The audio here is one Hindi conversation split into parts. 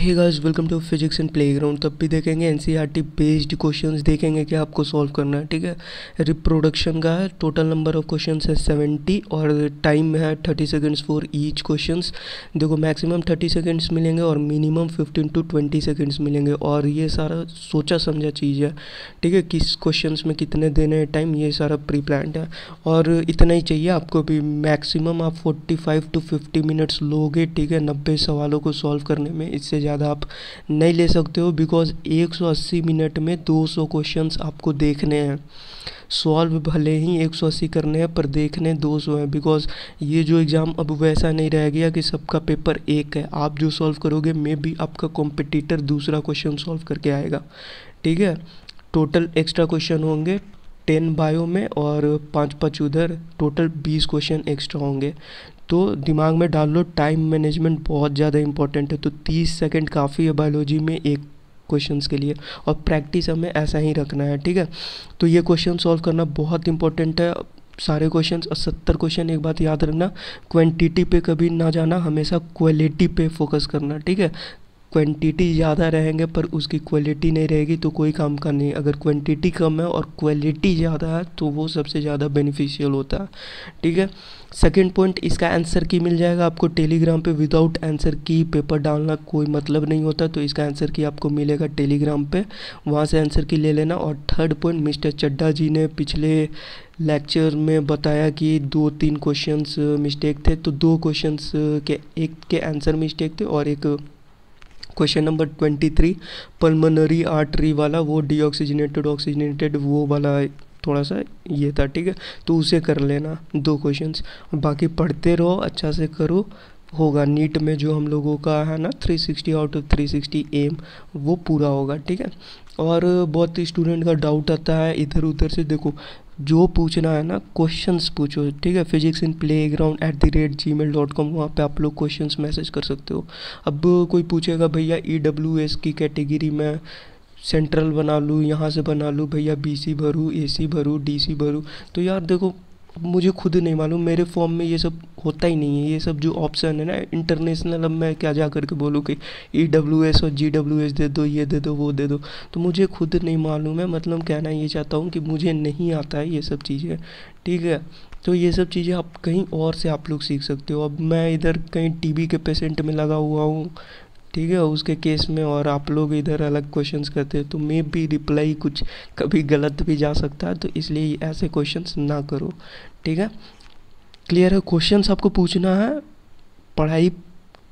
Hey guys welcome to physics and playground तब भी देखेंगे एनसीईआरटी बेस्ड क्वेश्चंस देखेंगे कि आपको सॉल्व करना है, ठीक है? रिप्रोडक्शन का है टोटल नंबर ऑफ़ क्वेश्चंस है सेवेंटी और टाइम है thirty seconds for each questions देखो मैक्सिमम थर्टी सेकंड्स मिलेंगे और minimum fifteen to twenty seconds मिलेंगे। और ये सारा सोचा समझा चीज़ है, ठीक है? किस क्वेश्चन में कितने देने हैं टाइम ये सारा प्री प्लान है। और इतना ही चाहिए आपको भी मैक्सिमम आप फोर्टी टू फिफ्टी मिनट्स लोगे, ठीक है? नब्बे सवालों को सॉल्व करने में, इससे ज़्यादा आप नहीं ले सकते हो बिकॉज़ 180 मिनट में 200 क्वेश्चंस आपको देखने हैं। सॉल्व भले ही 180 करने हैं, पर देखने 200 हैं। बिकॉज़ ये जो एग्ज़ाम अब वैसा नहीं रह गया कि सबका पेपर एक है। आप जो सॉल्व करोगे, मे भी आपका कॉम्पिटिटर दूसरा क्वेश्चन सॉल्व करके आएगा। ठीक है? टोटल एक्स्ट्रा क्वेश्चन होंगे। टेन बायो में और पाँच पाँच उधर टोटल बीस क्वेश्चन एक्स्ट्रा होंगे। तो दिमाग में डाल लो टाइम मैनेजमेंट बहुत ज़्यादा इंपॉर्टेंट है। तो तीस सेकेंड काफ़ी है बायोलॉजी में एक क्वेश्चंस के लिए और प्रैक्टिस हमें ऐसा ही रखना है, ठीक है? तो ये क्वेश्चन सॉल्व करना बहुत इंपॉर्टेंट है। सारे क्वेश्चंस और सत्तर क्वेश्चन एक बात याद रखना क्वांटिटी पे कभी ना जाना, हमेशा क्वालिटी पे फोकस करना, ठीक है? क्वांटिटी ज़्यादा रहेंगे, पर उसकी क्वालिटी नहीं रहेगी तो कोई काम का नहीं। अगर क्वांटिटी कम है और क्वालिटी ज़्यादा है तो वो सबसे ज़्यादा बेनिफिशियल होता है। ठीक है? सेकंड पॉइंट इसका आंसर की मिल जाएगा आपको टेलीग्राम पे। विदाउट आंसर की पेपर डालना कोई मतलब नहीं होता तो इसका आंसर की आपको मिलेगा टेलीग्राम पे। वहाँ से आंसर की ले लेना। और third point mister Chadda ji ने पिछले लेक्चर में बताया कि दो तीन क्वेश्चंस मिस्टेक थे तो दो क्वेश्चंस के, एक के आंसर मिस्टेक थे और एक question number twenty three pulmonary artery वाला, वो डीऑक्सीजनेटेड ऑक्सीजनेटेड वो वाला थोड़ा सा ये था, ठीक है? तो उसे कर लेना, दो क्वेश्चंस बाकी पढ़ते रहो अच्छा से करो होगा, नीट में जो हम लोगों का है ना 360 आउट ऑफ़ 360 एम वो पूरा होगा, ठीक है? और बहुत स्टूडेंट का डाउट आता है इधर उधर से देखो, जो पूछना है ना क्वेश्चंस पूछो, ठीक है? Physics in playground at the rate gmail dot com वहाँ पर आप लोग क्वेश्चंस मैसेज कर सकते हो। अब कोई पूछेगा, भैया ई डब्ल्यू एस की कैटेगरी में सेंट्रल बना लूँ, यहाँ से बना लूँ, भैया बी सी भरूँ सी भरूँ डी सी भरूँ? तो यार देखो मुझे खुद नहीं मालूम, मेरे फॉर्म में ये सब होता ही नहीं है। ये सब जो ऑप्शन है ना इंटरनेशनल अब मैं क्या जा करके बोलूँ कि ई डब्ल्यू एस और जी डब्ल्यू एस दे दो, ये दे दो, वो दे दो। तो मुझे खुद नहीं मालूम है मतलब कहना ये चाहता हूँ कि मुझे नहीं आता है ये सब चीज़ें, ठीक है? तो ये सब चीज़ें आप कहीं और से आप लोग सीख सकते हो। अब मैं इधर कहीं टीबी के पेशेंट में लगा हुआ हूँ ठीक है, उसके केस में और आप लोग इधर अलग क्वेश्चंस करते हैं तो मे भी रिप्लाई कुछ कभी गलत भी जा सकता है तो इसलिए ऐसे क्वेश्चंस ना करो, ठीक है? क्लियर है? क्वेश्चंस आपको पूछना है, पढ़ाई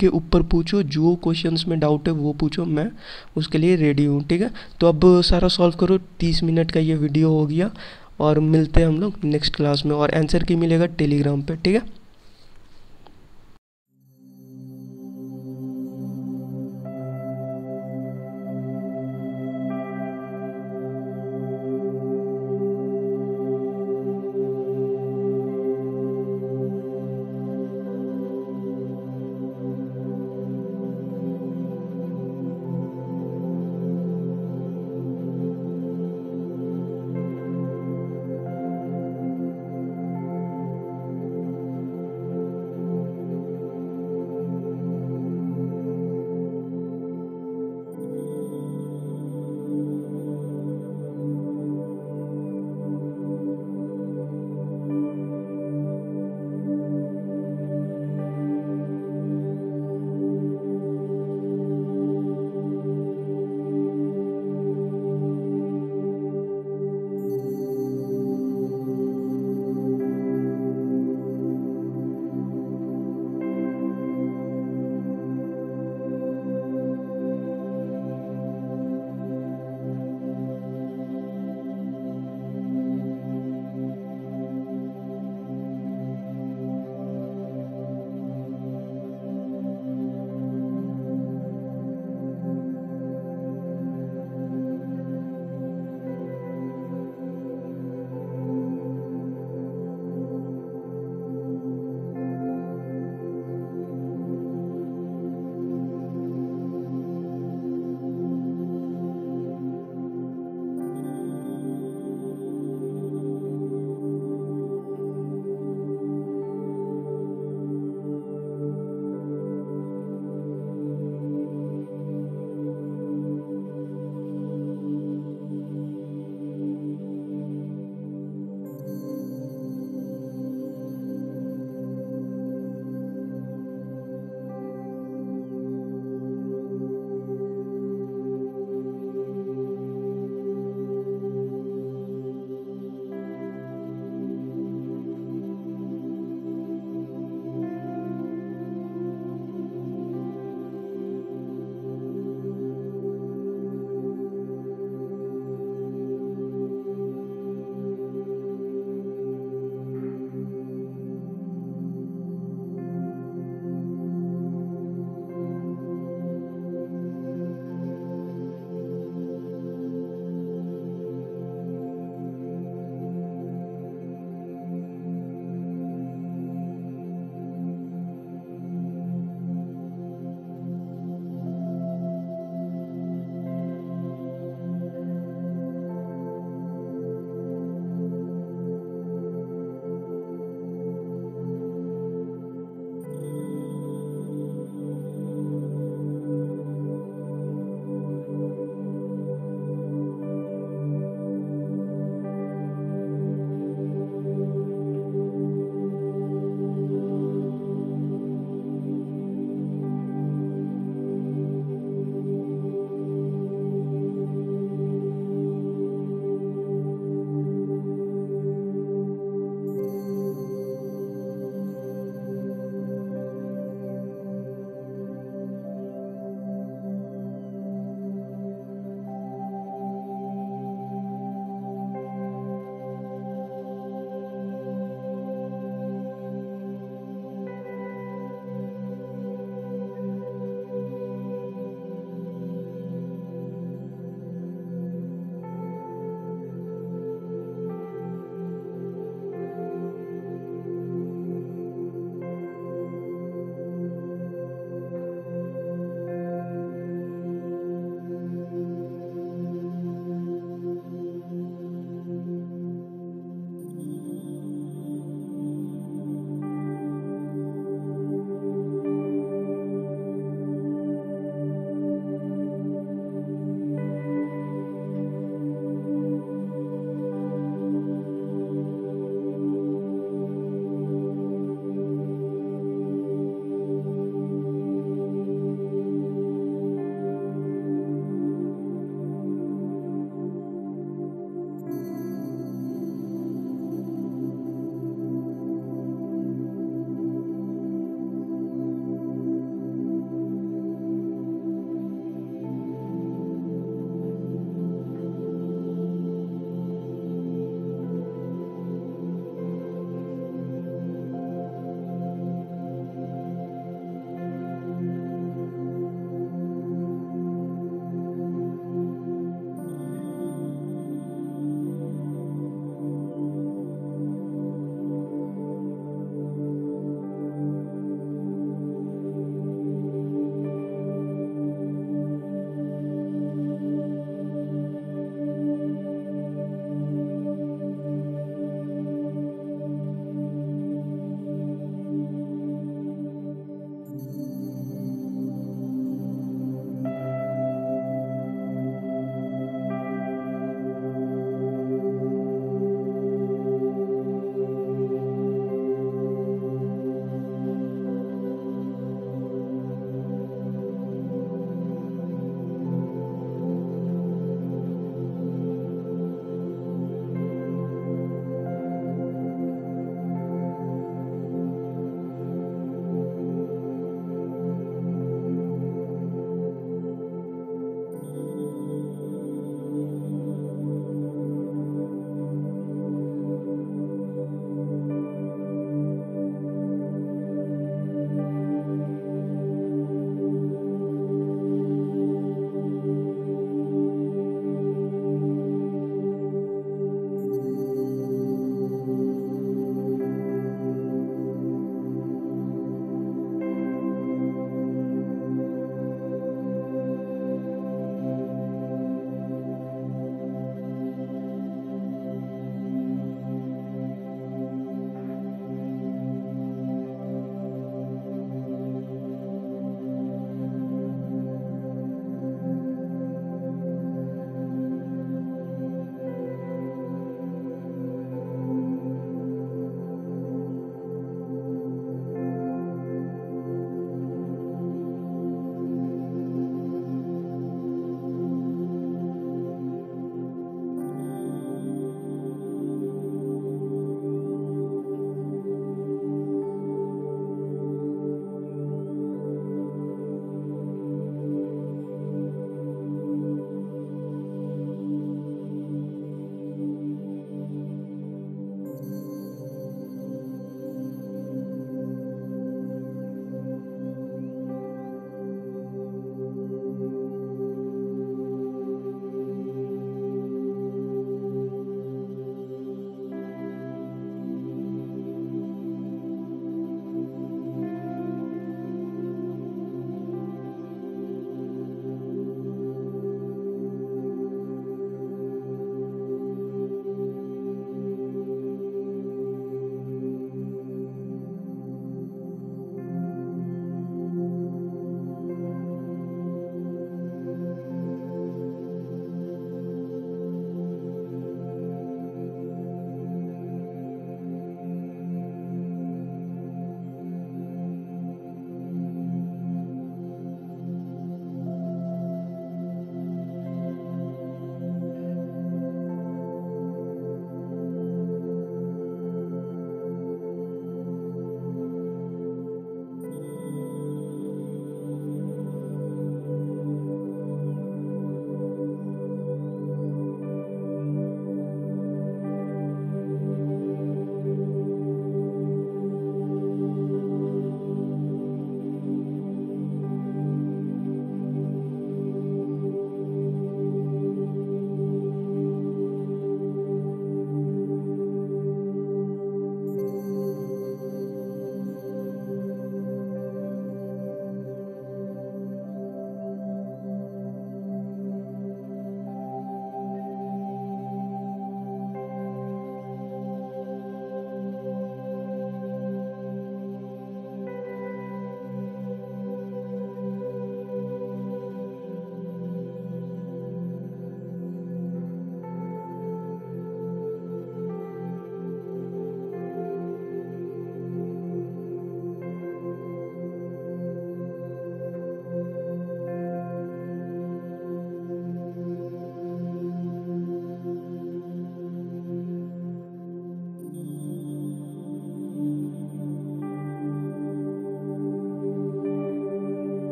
के ऊपर पूछो, जो क्वेश्चंस में डाउट है वो पूछो, मैं उसके लिए रेडी हूँ, ठीक है? तो अब सारा सॉल्व करो, तीस मिनट का ये वीडियो हो गया, और मिलते हैं हम लोग नेक्स्ट क्लास में, और आंसर की मिलेगा टेलीग्राम पे, ठीक है?